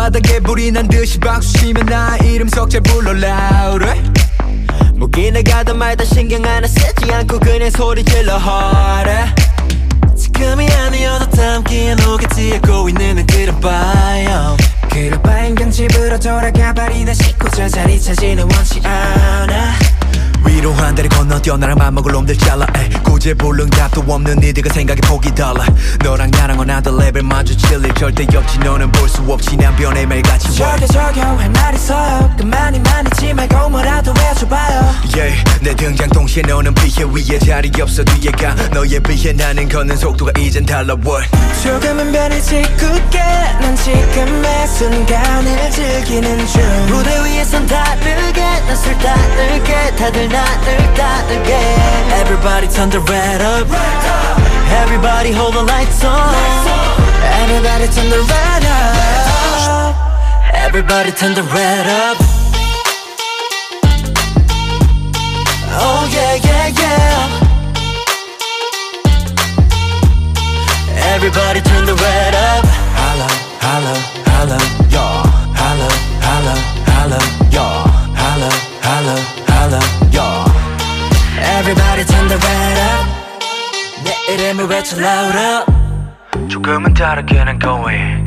바닥에 불이 난 듯이 박수 치면 나 이름 석자 불러라. 그래? 무기나 가다 말다 신경 하나 쓰지 않고 그냥 소리 질러 하래. 지금이 아니어도 다음 기회는 오겠지 하고 있는 그런 바요 그래 바인경 집으로 돌아가 발이 다 씻고 저 자리 차지는 원치 않아 위로 한 다리 건너뛰어 나랑 맘먹을 놈들 잘라 에이. 구제 불능 답도 없는 니들과 생각이 폭이 달라. 너랑 나랑 another level 마주칠 일 절대 없지 너는 볼 수 없지. 난 변해 매일같이 저기 저기 할말 있어요 가만히만 있지 말고 뭐라도 해줘봐요. Yeah. 내 등장 동시에 너는 피해 위에 자리 없어. 뒤에 가. 너에 비해 나는 걷는 속도가 이젠 달라 what 조금은 변했지 굳게 난 지금의 순간을 즐기는 중. 무대 위에선 다르게 낯을 다르게 다들 나를 따르게 Everybody turn the red up Everybody hold the lights on Everybody turn the red up Everybody turn the red up Oh yeah yeah yeah Everybody turn the red up Holla, holla, holla, 외쳐 up 조금은 다르게는 going.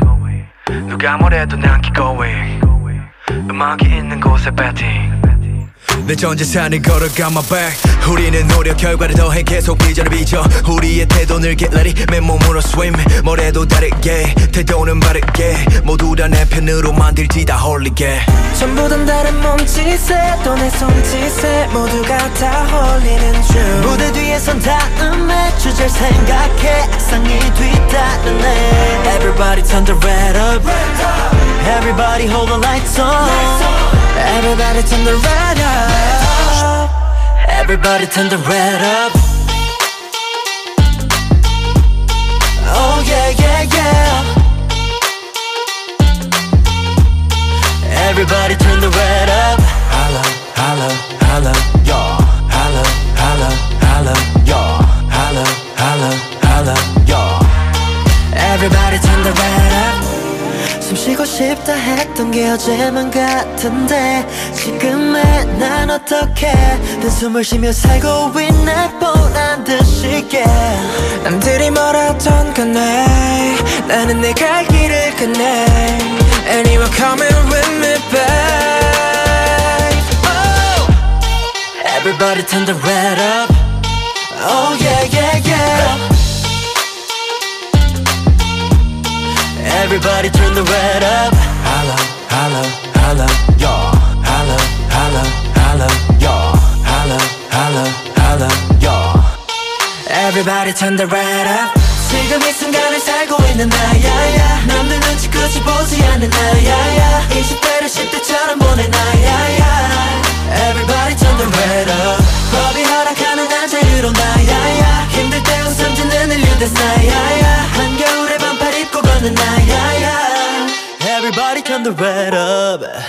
누가 뭐래도 난 keep going. 음악이 있는 곳에 betting. 내 전재산을 걸어가 my back. 우리는 노력 결과를 더해 계속 비전을 비춰 우리의 태도를 get ready 맨몸으로 swim. 뭐래도 다르게 태도는 바르게. 모두 다 내 편으로 만들지 다 홀리게. 전부 다 다른 몸짓에 또 내 손짓에 모두가 다 홀리는 선 다음에 주제를 생각해 악상이 뒤따르네 Everybody turn the red up Everybody hold the lights on Everybody turn the red up Everybody turn the red up Holla, holla, yo Everybody turn the red up 숨 쉬고 싶다 했던 게 어제만 같은데 지금의 난 어떻게 내 숨을 쉬며 살고 있네 뻔한 듯이 yeah 남들이 뭐라던 간에 나는 내 갈 길을 끝내 Anyone coming with me babe oh. Everybody turn the red up Oh yeah yeah yeah Everybody turn the red up Holla, holla, holla, yo Holla, holla, holla, yo Holla, holla, holla, yo Everybody turn the red up 지금 이 순간을 살고 있는 나야 turn the red up